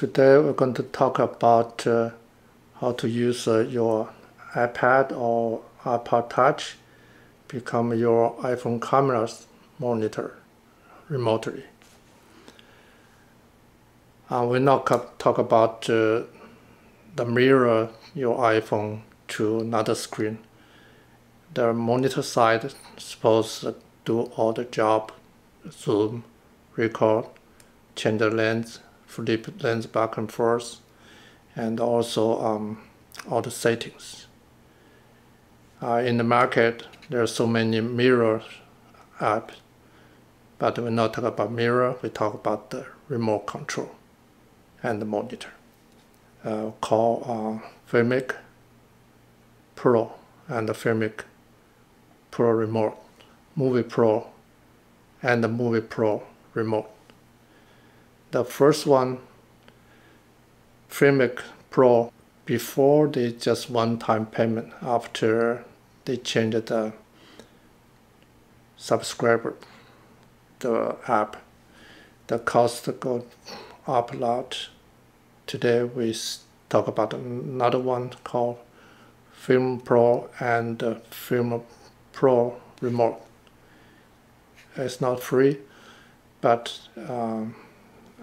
Today we're going to talk about uh, how to use uh, your iPad or iPod Touch become your iPhone camera's monitor remotely. Uh, we'll not talk about uh, the mirror your iPhone to another screen. The monitor side supposed to do all the job, zoom, record, change the lens, flip lens back and forth, and also um, all the settings. Uh, in the market, there are so many mirror apps, but we're not talk about mirror, we talk about the remote control and the monitor. Uh, call uh, Filmic Pro and the Filmic Pro Remote, Movie Pro and the Movie Pro Remote. The first one, Filmic Pro, before they just one-time payment after they changed the subscriber, the app, the cost go up a lot. Today we talk about another one called Film Pro and uh, Film Pro Remote. It's not free, but um,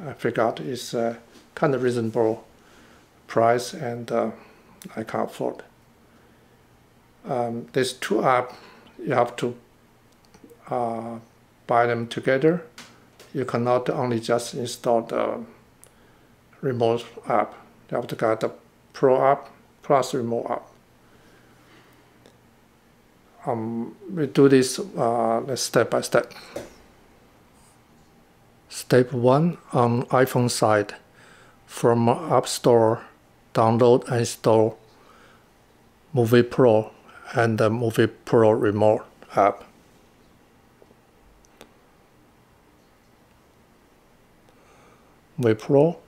I figured it's a kind of reasonable price and uh, I can't afford. Um, these two apps, you have to uh, buy them together. You cannot only just install the remote app. You have to get the Pro app plus remote app. Um, we do this uh, step by step. Step 1 on iPhone side. From App Store, download and install Movie Pro and the Movie Pro Remote app. Movie Pro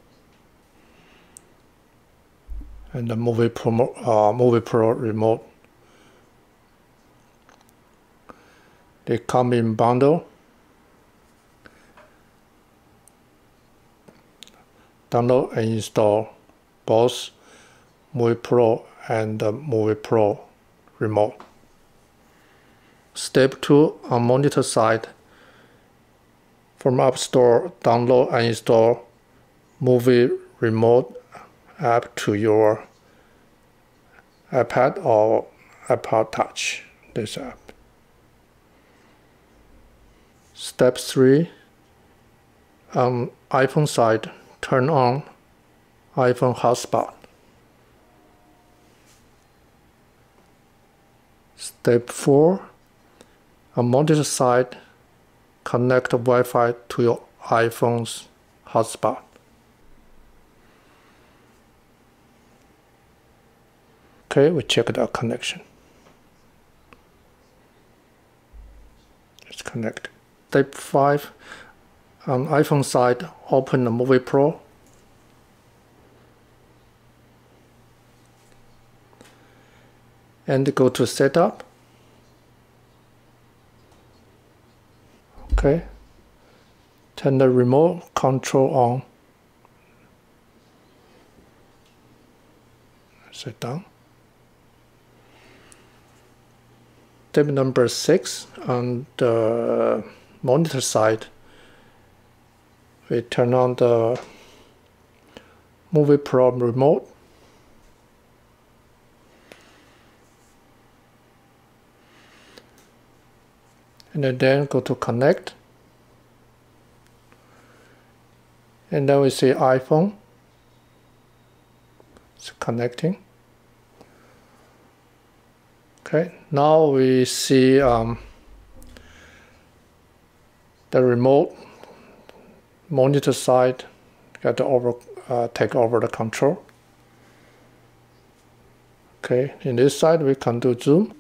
and the Movie Pro, uh, Movie Pro Remote. They come in bundle. Download and install both Movie Pro and Movie Pro remote. Step 2 on monitor side. From App Store, download and install Movie Remote app to your iPad or iPod Touch, this app. Step 3 on iPhone side, turn on iPhone hotspot. Step 4. On monitor side, connect Wi-Fi to your iPhone's hotspot. Okay, we check the connection. Let's connect. Step 5 on iPhone side, open the Movie Pro. And go to Setup. Okay. Turn the remote control on. Set down. Step number six on the monitor side we turn on the Movie Pro remote. And then go to connect. And then we see iPhone. It's connecting. Okay, now we see um, the remote monitor side got to over uh, take over the control. Okay, in this side we can do zoom,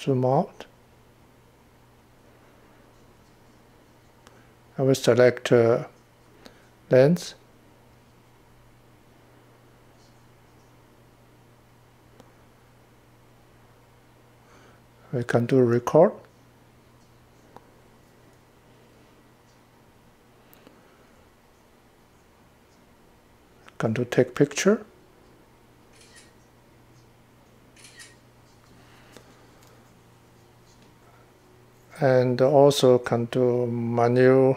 zoom out. I will select uh, lens. We can do record. Going to take picture. And also can do manual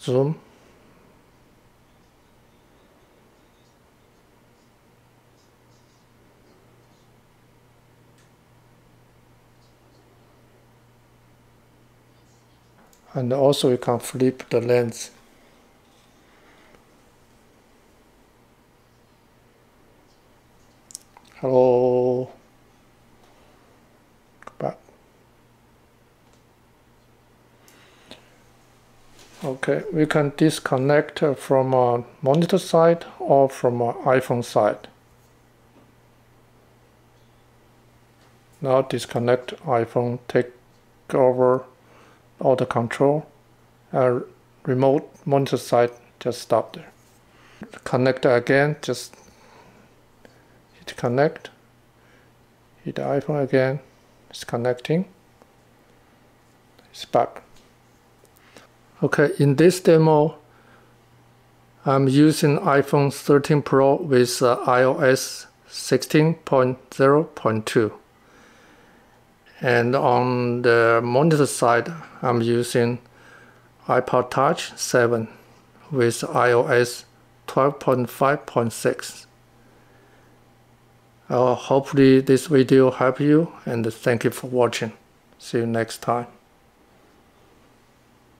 zoom. and also you can flip the lens hello back okay we can disconnect from a monitor side or from an iPhone side. Now disconnect iPhone take over auto control uh, remote monitor side just stop there. Connect again just hit connect hit iPhone again it's connecting it's back okay in this demo I'm using iPhone 13 Pro with uh, iOS 16.0.2 and on the monitor side, I'm using iPod Touch 7 with iOS 12.5.6. Uh, hopefully this video help you and thank you for watching. See you next time.